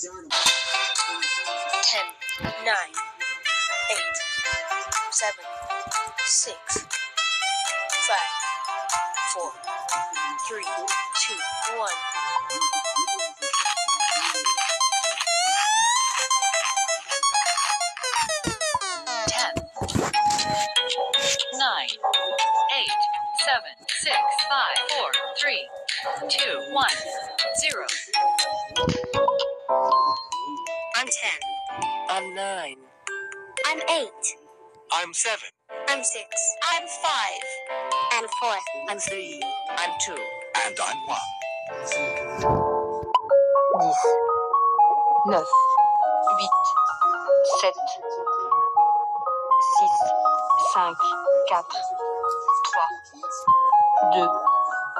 Ten, nine, eight, seven, six, five, four, three, two, one. Ten, nine, eight, seven, six, five, four, three, two, one, zero. I'm 10. I'm 9. I'm 8. I'm 7. I'm 6. I'm 5. I'm 4. I'm 3. I'm 2. And I'm 1. 10, 9, 8, 7, 6, 5, 4, 3, 2,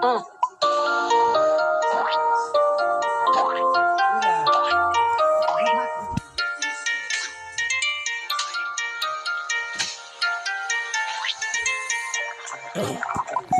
1. Oh.